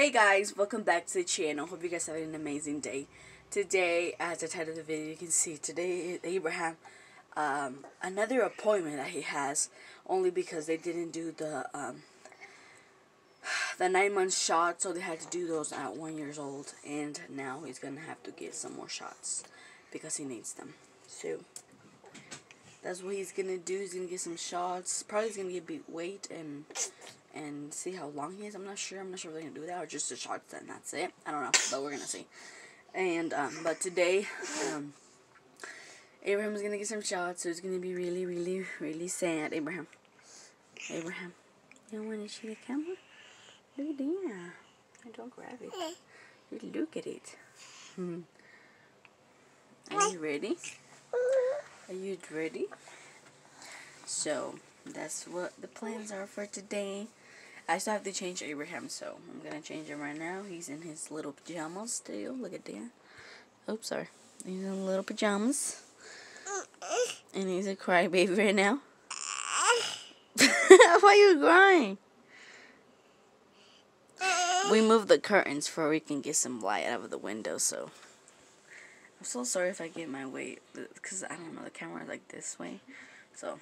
Hey guys, welcome back to the channel. Hope you guys have an amazing day. Today, as the title of the video, you can see today Abraham, um, another appointment that he has, only because they didn't do the um, the nine month shot, so they had to do those at one years old, and now he's gonna have to get some more shots because he needs them. So that's what he's gonna do. He's gonna get some shots. Probably he's gonna get a beat weight and and see how long he is. I'm not sure. I'm not sure if they're gonna do that or just shots and that's it. I don't know, but we're gonna see. And um, but today, um, Abraham's gonna get some shots, so it's gonna be really, really, really sad. Abraham, Abraham, you don't want to see the camera? Look at that. Don't grab it. You look at it. Hmm. Are you ready? Are you ready? So that's what the plans are for today. I still have to change Abraham, so I'm gonna change him right now. He's in his little pajamas still. Look at that. Oops, sorry. He's in little pajamas. And he's a crybaby right now. Why are you crying? We moved the curtains for we can get some light out of the window, so I'm so sorry if I get my weight because I don't know the camera is like this way, so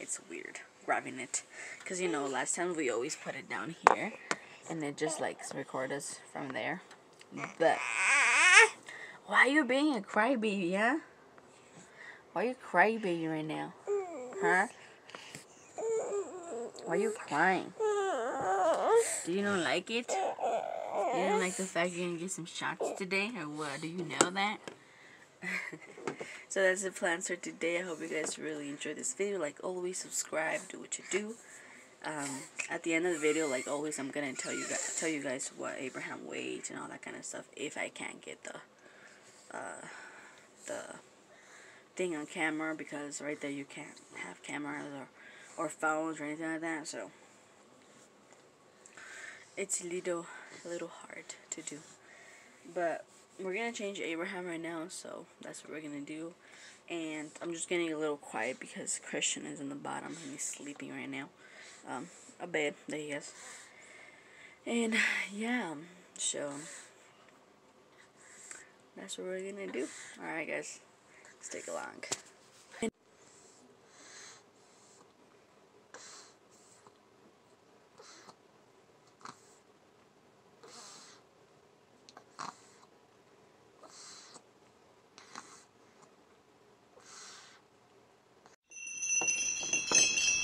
it's weird grabbing it because you know last time we always put it down here and it just like record us from there. But why are you being a crybaby, yeah? Why are you crybaby right now, huh? Why are you crying? Do you not like it? You don't like the fact you're gonna get some shots today, or what? Do you know that? so that's the plans for today. I hope you guys really enjoyed this video. Like always, subscribe, do what you do. Um, at the end of the video, like always, I'm gonna tell you guys, tell you guys what Abraham weighs and all that kind of stuff. If I can't get the uh, the thing on camera, because right there you can't have cameras or or phones or anything like that. So it's a little a little hard to do, but we're gonna change Abraham right now, so that's what we're gonna do. And I'm just getting a little quiet because Christian is in the bottom and he's sleeping right now. Um, a bed, there he is. And yeah, so that's what we're gonna do. Alright guys, let's take a along.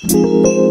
Alright,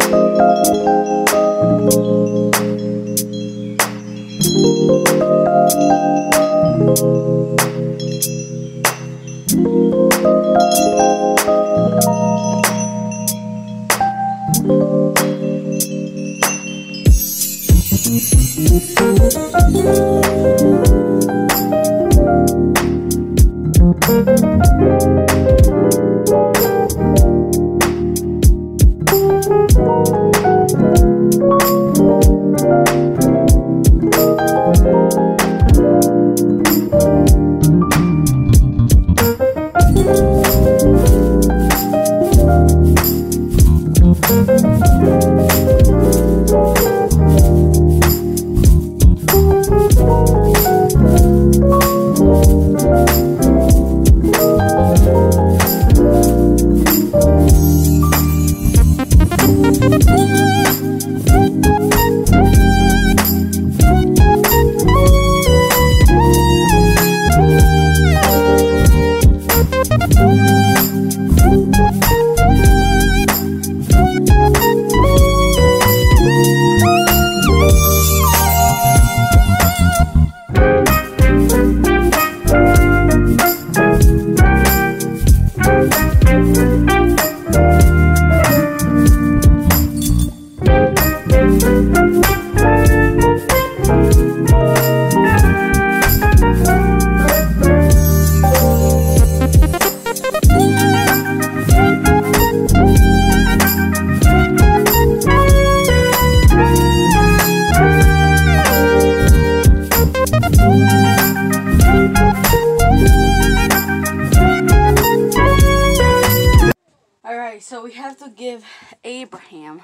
we have to give Abraham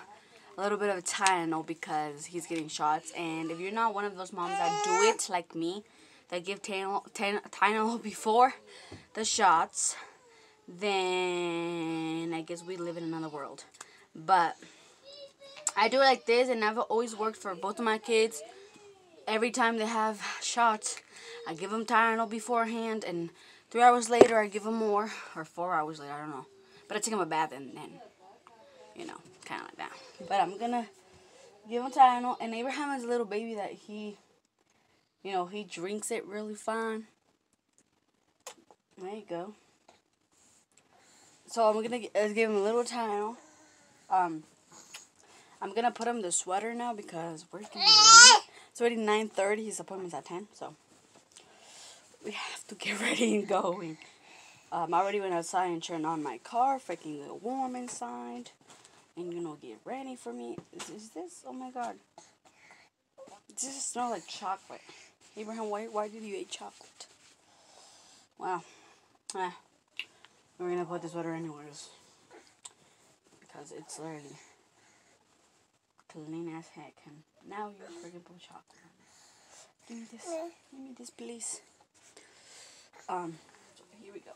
a little bit of a Tylenol because he's getting shots. And if you're not one of those moms that do it like me, that give Tylenol, Tylenol before the shots, then I guess we live in another world. But I do it like this, and I've always worked for both of my kids. Every time they have shots, I give them Tylenol beforehand, and three hours later, I give them more, or four hours later, I don't know. But I take him a bath, and then, you know, kind of like that. But I'm gonna give him Tylenol, and Abraham is a little baby that he, you know, he drinks it really fine. There you go. So I'm gonna uh, give him a little Tylenol. Um, I'm gonna put him the sweater now because we're gonna. It's already 9:30. His appointment's at 10, so we have to get ready and going. Um, I already went outside and turned on my car, freaking little warm inside, and you know get ready for me. Is, is this? Oh my God! This smell like chocolate? Abraham, why why did you eat chocolate? Wow. Eh. We're gonna put the sweater anyways because it's literally clean as heck. And now you're freaking put chocolate. Give me this. Give me this, please. Um, here we go.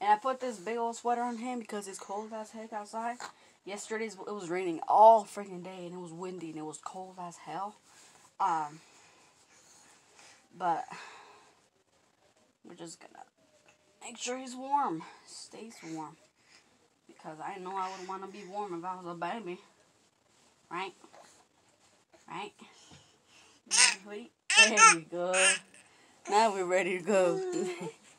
And I put this big old sweater on him because it's cold as heck outside. Yesterday it was raining all freaking day and it was windy and it was cold as hell. Um, but we're just gonna make sure he's warm, stays warm. Because I know I would want to be warm if I was a baby. Right? Right? There we go. Now we're ready to go.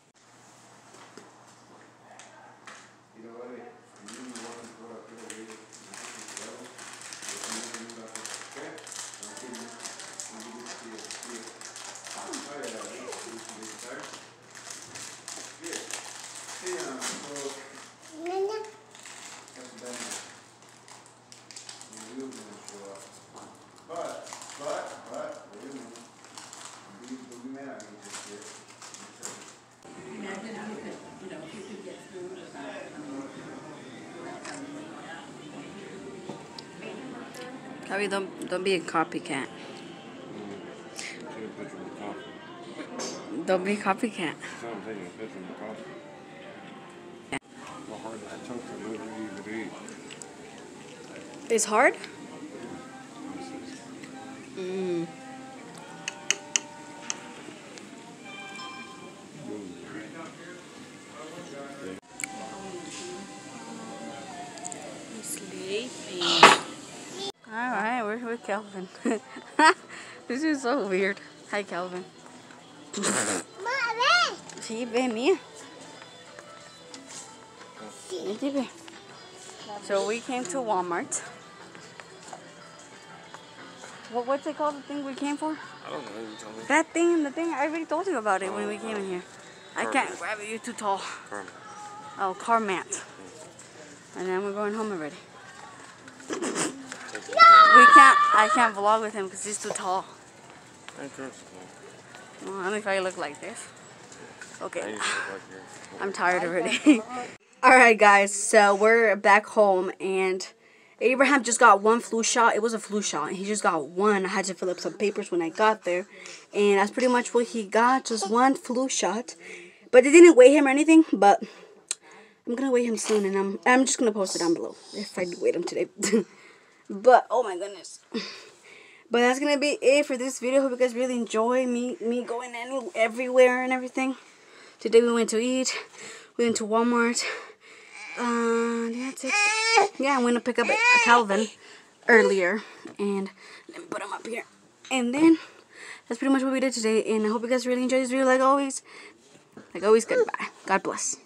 Harvey, don't don't be a copycat. Don't be a copycat. It's hard? Mm. Kelvin. this is so weird. Hi, Kelvin. Sí, ven, mía. So we came to Walmart. What, what's it called, the thing we came for? I don't know, you told me. That thing, the thing, I already told you about it oh, when we came in here. I can't mat. grab it, you're too tall. Car oh, car mat. And then we're going home already. We can't, I can't vlog with him because he's too tall. Well, I don't know if I look like this. Okay. I'm tired already. Alright guys, so we're back home and Abraham just got one flu shot. It was a flu shot. He just got one. I had to fill up some papers when I got there. And that's pretty much what he got. Just one flu shot. But they didn't weigh him or anything. But I'm going to weigh him soon. And I'm, I'm just going to post it down below. If I weigh him today. But, oh my goodness. But that's to be it for this video. Hope you guys really enjoy me me going any, everywhere and everything. Today we went to eat. We went to Walmart. Uh, that's it. Yeah, I went to pick up a Calvin earlier. And then put him up here. And then, that's pretty much what we did today. And I hope you guys really enjoyed this video like always. Like always, goodbye. God bless.